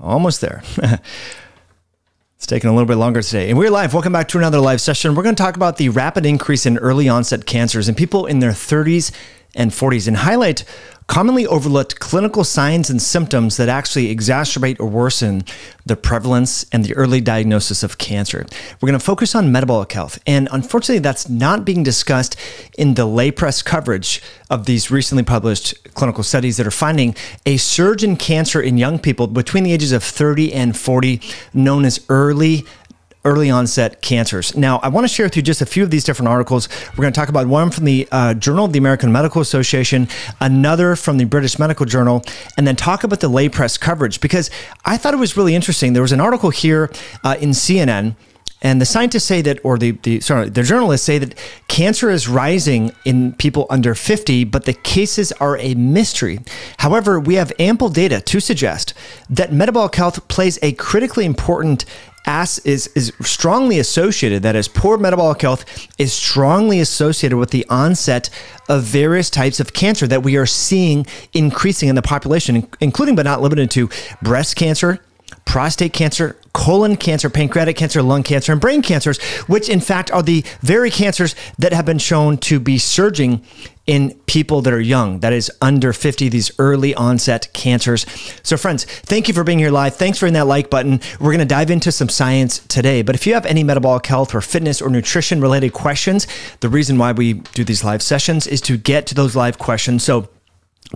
Almost there. It's taking a little bit longer today. And we're live. Welcome back to another live session. We're going to talk about the rapid increase in early onset cancers in people in their 30s and 40s and highlight commonly overlooked clinical signs and symptoms that actually exacerbate or worsen the prevalence and the early diagnosis of cancer. We're going to focus on metabolic health. And unfortunately, that's not being discussed in the lay press coverage of these recently published clinical studies that are finding a surge in cancer in young people between the ages of 30 and 40, known as early early onset cancers. Now, I want to share with you just a few of these different articles. We're going to talk about one from the uh, Journal of the American Medical Association, another from the British Medical Journal, and then talk about the lay press coverage because I thought it was really interesting. There was an article here uh, in CNN. And the scientists say that, or the, the sorry, the journalists say that cancer is rising in people under 50, but the cases are a mystery. However, we have ample data to suggest that metabolic health plays a critically important as is is strongly associated that is poor metabolic health is strongly associated with the onset of various types of cancer that we are seeing increasing in the population including but not limited to breast cancer prostate cancer, colon cancer, pancreatic cancer, lung cancer, and brain cancers, which in fact are the very cancers that have been shown to be surging in people that are young, that is under 50, these early onset cancers. So, friends, thank you for being here live. Thanks for hitting that like button. We're going to dive into some science today. But if you have any metabolic health or fitness or nutrition related questions, the reason why we do these live sessions is to get to those live questions. So,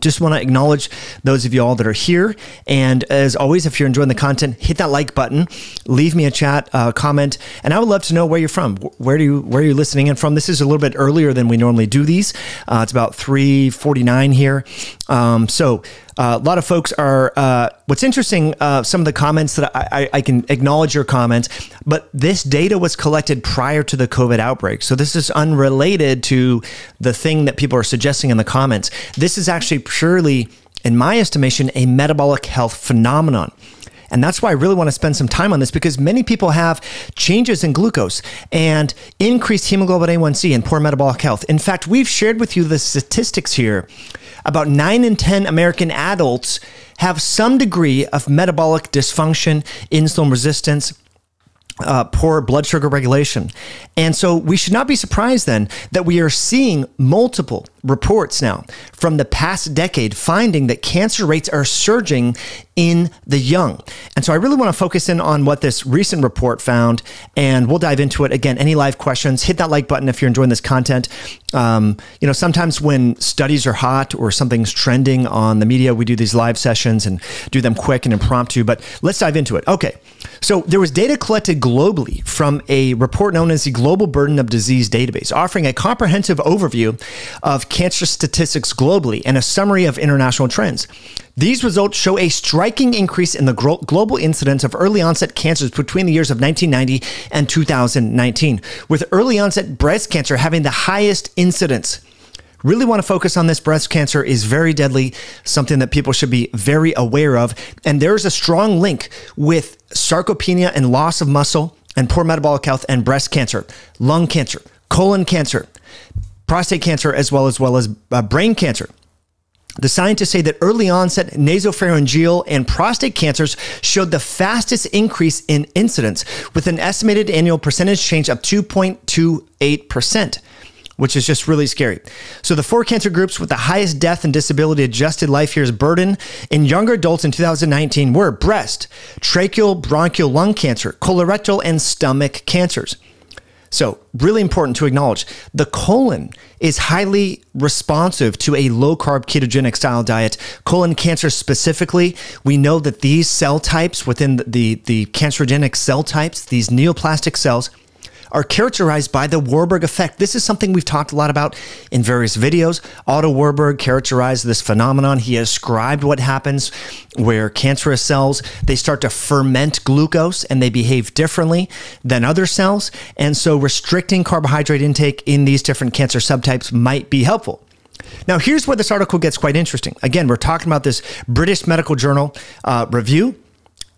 just want to acknowledge those of you all that are here. And as always, if you're enjoying the content, hit that like button, leave me a chat, uh, comment, and I would love to know where you're from. Where do you where are you listening in from? This is a little bit earlier than we normally do these. Uh, it's about 3:49 here. Um, so uh, a lot of folks are. Uh, what's interesting, uh, some of the comments that I, I, I, can acknowledge your comments, but this data was collected prior to the COVID outbreak. So this is unrelated to the thing that people are suggesting in the comments. This is actually purely, in my estimation, a metabolic health phenomenon. And that's why I really want to spend some time on this because many people have changes in glucose and increased hemoglobin A1C and poor metabolic health. In fact, we've shared with you the statistics here about 9 in 10 American adults have some degree of metabolic dysfunction, insulin resistance, uh, poor blood sugar regulation. And so we should not be surprised then that we are seeing multiple reports now from the past decade finding that cancer rates are surging in the young. And so I really want to focus in on what this recent report found, and we'll dive into it again. Any live questions, hit that like button if you're enjoying this content. Um, you know, sometimes when studies are hot or something's trending on the media, we do these live sessions and do them quick and impromptu, but let's dive into it. Okay. So there was data collected globally from a report known as the Global Burden of Disease Database, offering a comprehensive overview of cancer statistics globally and a summary of international trends. These results show a striking increase in the global incidence of early onset cancers between the years of 1990 and 2019, with early onset breast cancer having the highest incidence. Really want to focus on this. Breast cancer is very deadly, something that people should be very aware of. And there's a strong link with sarcopenia and loss of muscle and poor metabolic health and breast cancer, lung cancer, colon cancer, prostate cancer, as well as well as uh, brain cancer. The scientists say that early onset nasopharyngeal and prostate cancers showed the fastest increase in incidence, with an estimated annual percentage change of 2.28%, which is just really scary. So, the four cancer groups with the highest death and disability adjusted life years burden in younger adults in 2019 were breast, tracheal bronchial lung cancer, colorectal, and stomach cancers. So, really important to acknowledge the colon is highly responsive to a low carb ketogenic style diet. Colon cancer specifically, we know that these cell types within the, the, the cancerogenic cell types, these neoplastic cells, are characterized by the Warburg effect. This is something we've talked a lot about in various videos. Otto Warburg characterized this phenomenon. He ascribed what happens where cancerous cells, they start to ferment glucose and they behave differently than other cells. And so restricting carbohydrate intake in these different cancer subtypes might be helpful. Now, here's where this article gets quite interesting. Again, we're talking about this British Medical Journal uh, review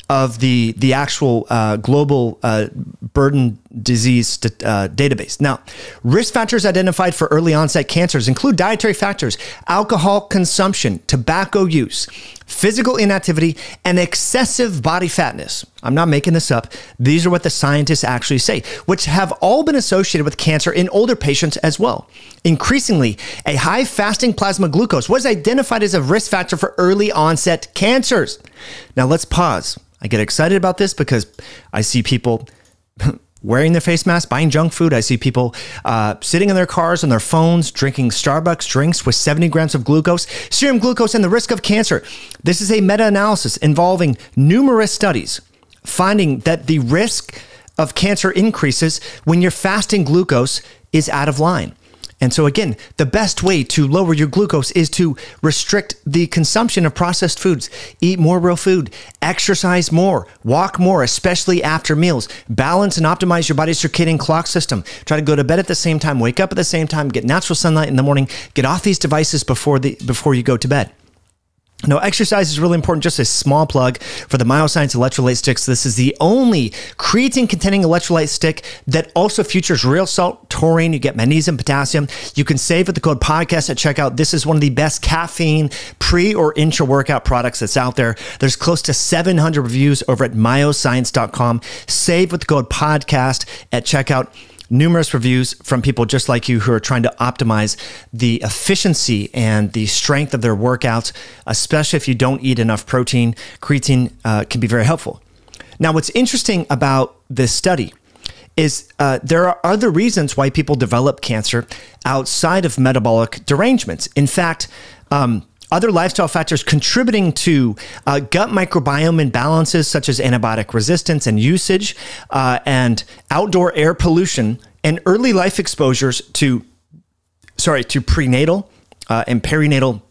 of the the actual uh, global uh, burden disease uh, database. Now, risk factors identified for early onset cancers include dietary factors, alcohol consumption, tobacco use, physical inactivity, and excessive body fatness. I'm not making this up. These are what the scientists actually say, which have all been associated with cancer in older patients as well. Increasingly, a high fasting plasma glucose was identified as a risk factor for early onset cancers. Now, let's pause. I get excited about this because I see people wearing their face mask, buying junk food. I see people uh, sitting in their cars on their phones, drinking Starbucks drinks with 70 grams of glucose, serum glucose, and the risk of cancer. This is a meta analysis involving numerous studies finding that the risk of cancer increases when your fasting glucose is out of line. And so, again, the best way to lower your glucose is to restrict the consumption of processed foods, eat more real food, exercise more, walk more, especially after meals, balance and optimize your body's circadian clock system. Try to go to bed at the same time, wake up at the same time, get natural sunlight in the morning, get off these devices before, the, before you go to bed. Now, exercise is really important. Just a small plug for the Myoxcience electrolyte sticks. This is the only creatine containing electrolyte stick that also features real salt, taurine. You get magnesium, potassium. You can save with the code podcast at checkout. This is one of the best caffeine pre or intra workout products that's out there. There's close to 700 reviews over at myoxcience.com. Save with the code podcast at checkout numerous reviews from people just like you who are trying to optimize the efficiency and the strength of their workouts, especially if you don't eat enough protein. Creatine uh, can be very helpful. Now, what's interesting about this study is uh, there are other reasons why people develop cancer outside of metabolic derangements. In fact, um, other lifestyle factors contributing to uh, gut microbiome imbalances such as antibiotic resistance and usage uh, and outdoor air pollution and early life exposures to sorry to prenatal uh, and perinatal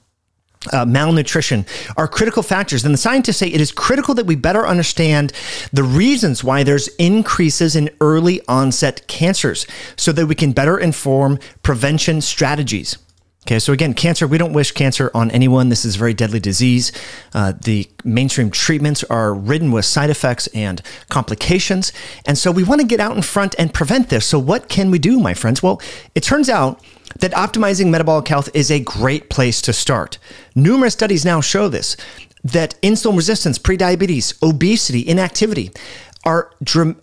uh, malnutrition are critical factors. And the scientists say it is critical that we better understand the reasons why there's increases in early onset cancers so that we can better inform prevention strategies. Okay, so again, cancer, we don't wish cancer on anyone. This is a very deadly disease. Uh, the mainstream treatments are ridden with side effects and complications. And so we want to get out in front and prevent this. So, what can we do, my friends? Well, it turns out that optimizing metabolic health is a great place to start. Numerous studies now show this that insulin resistance, prediabetes, obesity, inactivity, are,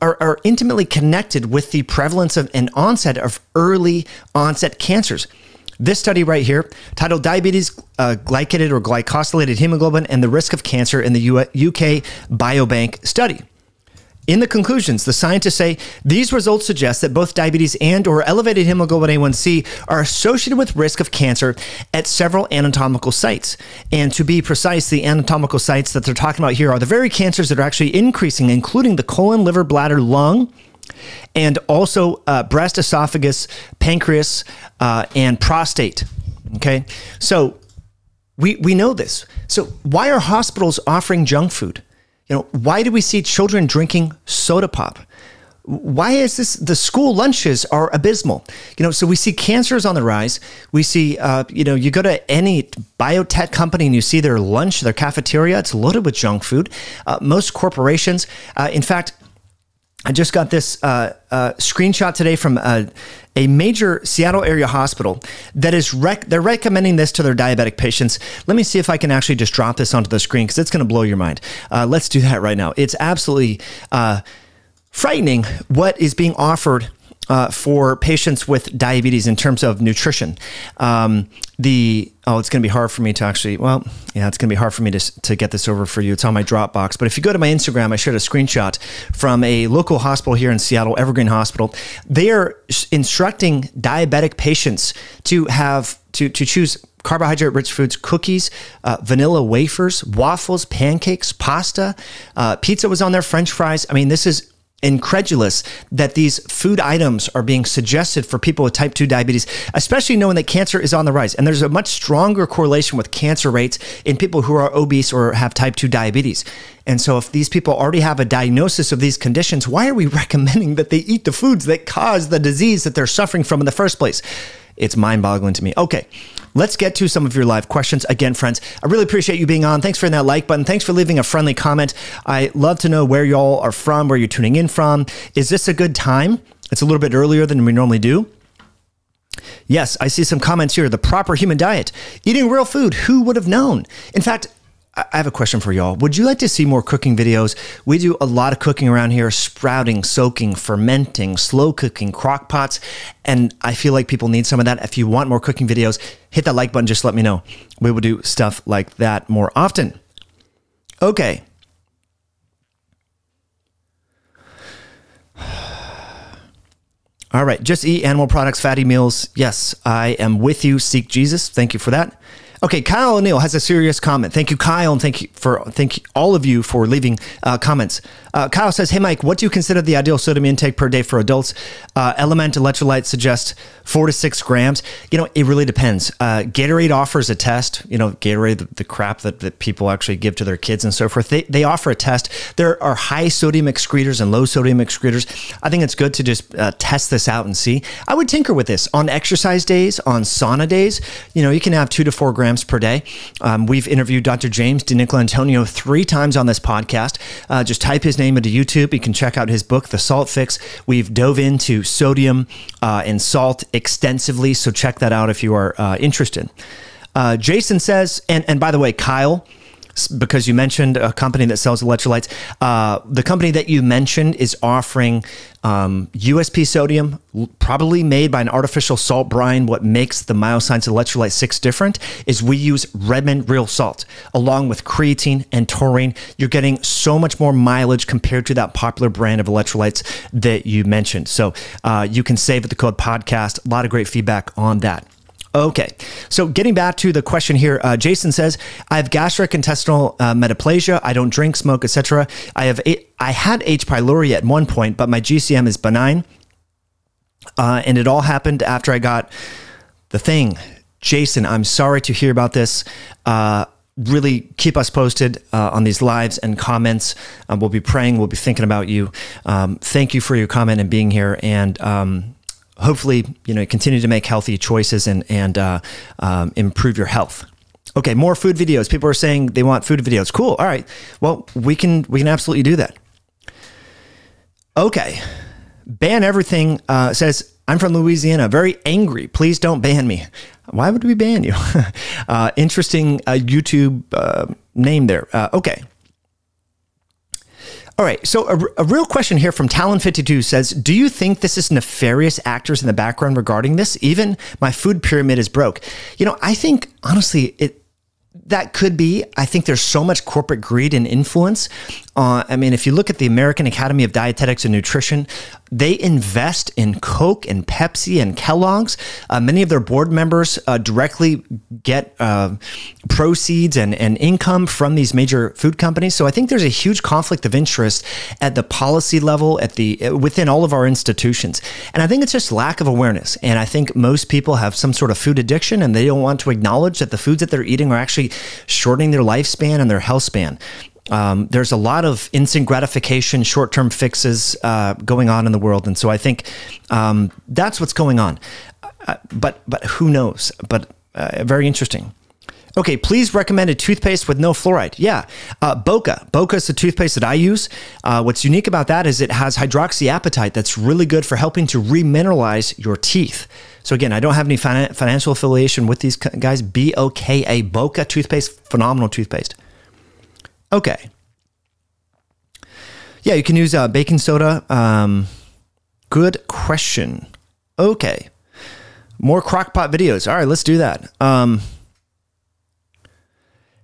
are, are, intimately connected with the prevalence of an onset of early onset cancers. This study right here, titled Diabetes uh, Glycated or Glycosylated Hemoglobin and the Risk of Cancer in the UK Biobank Study. In the conclusions, the scientists say these results suggest that both diabetes and or elevated hemoglobin A1C are associated with risk of cancer at several anatomical sites. And to be precise, the anatomical sites that they're talking about here are the very cancers that are actually increasing, including the colon, liver, bladder, lung, and also uh, breast, esophagus, pancreas, uh, and prostate. Okay, so we we know this. So why are hospitals offering junk food? You know, why do we see children drinking soda pop? Why is this? The school lunches are abysmal. You know, so we see cancers on the rise. We see, uh, you know, you go to any biotech company and you see their lunch, their cafeteria, it's loaded with junk food. Uh, most corporations, uh, in fact, I just got this uh, uh, screenshot today from a, a, major Seattle area hospital that is rec- they're recommending this to their diabetic patients. Let me see if I can actually just drop this onto the screen because it's going to blow your mind. Uh, let's do that right now. It's absolutely uh, frightening what is being offered uh, for patients with diabetes in terms of nutrition. Um, the oh, it's going to be hard for me to actually. Well, yeah, it's going to be hard for me to to get this over for you. It's on my Dropbox. But if you go to my Instagram, I shared a screenshot from a local hospital here in Seattle, Evergreen Hospital. They are instructing diabetic patients to have to to choose carbohydrate rich foods, cookies, uh, vanilla wafers, waffles, pancakes, pasta, uh, pizza was on there, French fries. I mean, this is incredulous that these food items are being suggested for people with type 2 diabetes, especially knowing that cancer is on the rise. And there's a much stronger correlation with cancer rates in people who are obese or have type 2 diabetes. And so, if these people already have a diagnosis of these conditions, why are we recommending that they eat the foods that cause the disease that they're suffering from in the first place? It's mind boggling to me. Okay, let's get to some of your live questions. Again, friends, I really appreciate you being on. Thanks for that like button. Thanks for leaving a friendly comment. I love to know where y'all are from, where you're tuning in from. Is this a good time? It's a little bit earlier than we normally do. Yes, I see some comments here. The proper human diet, eating real food. Who would have known? In fact, I have a question for y'all. Would you like to see more cooking videos? We do a lot of cooking around here sprouting, soaking, fermenting, slow cooking, crock pots. And I feel like people need some of that. If you want more cooking videos, hit that like button. Just let me know. We will do stuff like that more often. Okay. All right. Just eat animal products, fatty meals. Yes, I am with you. Seek Jesus. Thank you for that. Okay, Kyle O'Neill has a serious comment. Thank you, Kyle, and thank you for thank all of you for leaving uh, comments. Uh, Kyle says, "Hey, Mike, what do you consider the ideal sodium intake per day for adults? Uh, LMNT electrolyte suggests four to six grams. You know, it really depends. Uh, Gatorade offers a test. You know, Gatorade, the, the, crap that, that people actually give to their kids and so forth. They they offer a test. There are high sodium excretors and low sodium excretors. I think it's good to just uh, test this out and see. I would tinker with this on exercise days, on sauna days. You know, you can have two to four grams." per day. Um, we've interviewed Dr. James DiNicolantonio three times on this podcast. Uh, just type his name into YouTube. You can check out his book, The Salt Fix. We've dove into sodium uh, and salt extensively, so check that out if you are uh, interested. Uh, Jason says, and, and by the way, Kyle, because you mentioned a company that sells electrolytes. Uh, the company that you mentioned is offering um, USP sodium, probably made by an artificial salt brine. What makes the Myoxcience Electrolyte 6 different is we use Redmond real salt along with creatine and taurine. You're getting so much more mileage compared to that popular brand of electrolytes that you mentioned. So uh, you can save with the code podcast. A lot of great feedback on that. Okay, so getting back to the question here, uh, Jason says, "I have gastrointestinal uh, metaplasia. I don't drink, smoke, etc. I have I had H. pylori at one point, but my GCM is benign, uh, and it all happened after I got the thing." Jason, I'm sorry to hear about this. Uh, really keep us posted uh, on these lives and comments. Um, we'll be praying. We'll be thinking about you. Um, thank you for your comment and being here. And um, hopefully, you know, continue to make healthy choices and and uh, um, improve your health. Okay, more food videos. People are saying they want food videos. Cool. All right. Well, we can we can absolutely do that. Okay. Ban everything uh, says I'm from Louisiana. Very angry. Please don't ban me. Why would we ban you? uh, interesting uh, YouTube uh, name there. Uh, okay. All right. So a, a real question here from Talon52 says, do you think this is nefarious actors in the background regarding this? Even my food pyramid is broke. You know, I think honestly, it that could be. I think there's so much corporate greed and influence. Uh, I mean, if you look at the American Academy of Dietetics and Nutrition, they invest in Coke and Pepsi and Kellogg's. Uh, many of their board members uh, directly get uh, proceeds and, and income from these major food companies. So I think there's a huge conflict of interest at the policy level, at the within all of our institutions. And I think it's just lack of awareness. And I think most people have some sort of food addiction, and they don't want to acknowledge that the foods that they're eating are actually shortening their lifespan and their health span. Um, there's a lot of instant gratification, short term fixes uh, going on in the world. And so I think um, that's what's going on. Uh, but, but who knows? But uh, very interesting. Okay, please recommend a toothpaste with no fluoride. Yeah, uh, Boka. Boka is the toothpaste that I use. Uh, what's unique about that is it has hydroxyapatite that's really good for helping to remineralize your teeth. So again, I don't have any financial affiliation with these guys. B O K A Boka toothpaste, phenomenal toothpaste. Okay. Yeah, you can use uh, baking soda. Um, good question. Okay. More crockpot videos. All right, let's do that. Um,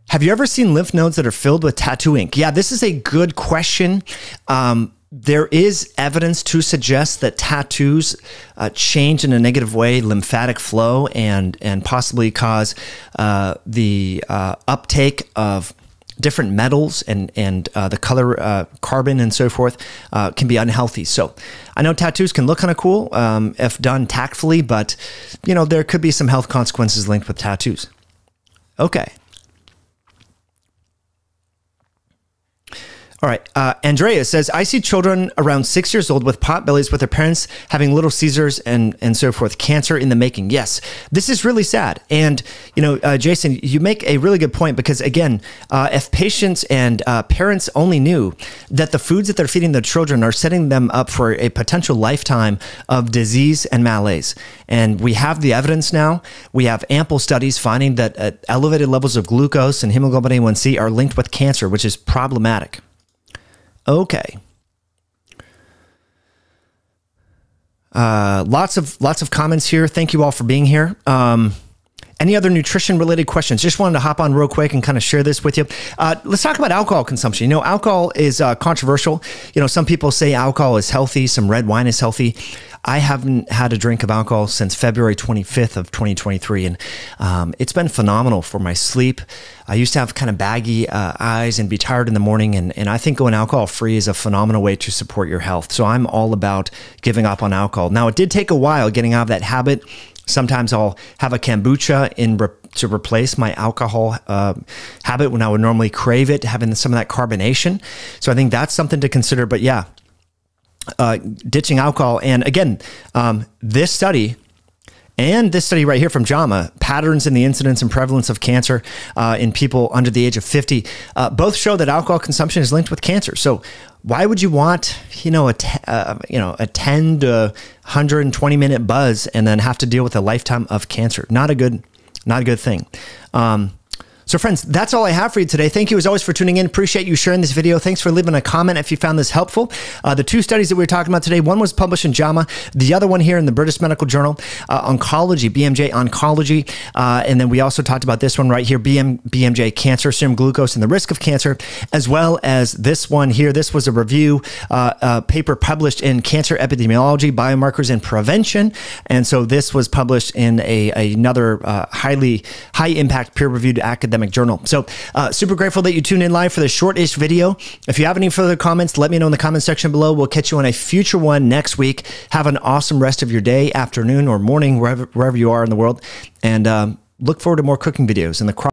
have you ever seen lymph nodes that are filled with tattoo ink? Yeah, this is a good question. Um, there is evidence to suggest that tattoos uh, change in a negative way lymphatic flow and and possibly cause uh, the uh, uptake of different metals and and uh, the color uh, carbon and so forth uh, can be unhealthy. So I know tattoos can look kind of cool um, if done tactfully, but you know there could be some health consequences linked with tattoos. Okay. All right. Uh, Andrea says, I see children around six years old with pot bellies with their parents having little Caesars and, and so forth. Cancer in the making. Yes, this is really sad. And, you know, uh, Jason, you make a really good point because, again, uh, if patients and uh, parents only knew that the foods that they're feeding their children are setting them up for a potential lifetime of disease and malaise. And we have the evidence now. We have ample studies finding that uh, elevated levels of glucose and hemoglobin A1C are linked with cancer, which is problematic. Okay. Uh, lots of lots of comments here. Thank you all for being here. Um, any other nutrition related questions? Just wanted to hop on real quick and kind of share this with you. Uh, let's talk about alcohol consumption. You know, alcohol is uh, controversial. You know, some people say alcohol is healthy, some red wine is healthy. I haven't had a drink of alcohol since February 25th of 2023, and um, it's been phenomenal for my sleep. I used to have kind of baggy uh, eyes and be tired in the morning, and, and I think going alcohol free is a phenomenal way to support your health. So I'm all about giving up on alcohol. Now, it did take a while getting out of that habit. Sometimes I'll have a kombucha in re- to replace my alcohol uh, habit when I would normally crave it, having some of that carbonation. So I think that's something to consider. But yeah, uh, ditching alcohol. And again, um, this study and this study right here from JAMA, patterns in the incidence and prevalence of cancer uh, in people under the age of 50, uh, both show that alcohol consumption is linked with cancer. So why would you want, you know, a uh, you know, a 10 to 120 minute buzz and then have to deal with a lifetime of cancer? Not a good, not a good thing. Um, so, friends, that's all I have for you today. Thank you as always for tuning in. Appreciate you sharing this video. Thanks for leaving a comment if you found this helpful. Uh, the two studies that we were talking about today, one was published in JAMA, the other one here in the British Medical Journal, uh, Oncology, BMJ Oncology. Uh, and then we also talked about this one right here, BM, BMJ Cancer, Serum Glucose and the Risk of Cancer, as well as this one here. This was a review uh, uh, paper published in Cancer Epidemiology, Biomarkers and Prevention. And so this was published in a, another uh, highly high impact peer reviewed academic academic journal. So, uh, super grateful that you tuned in live for this short-ish video. If you have any further comments, let me know in the comment section below. We'll catch you on a future one next week. Have an awesome rest of your day, afternoon, or morning, wherever, wherever you are in the world. And um, look forward to more cooking videos in the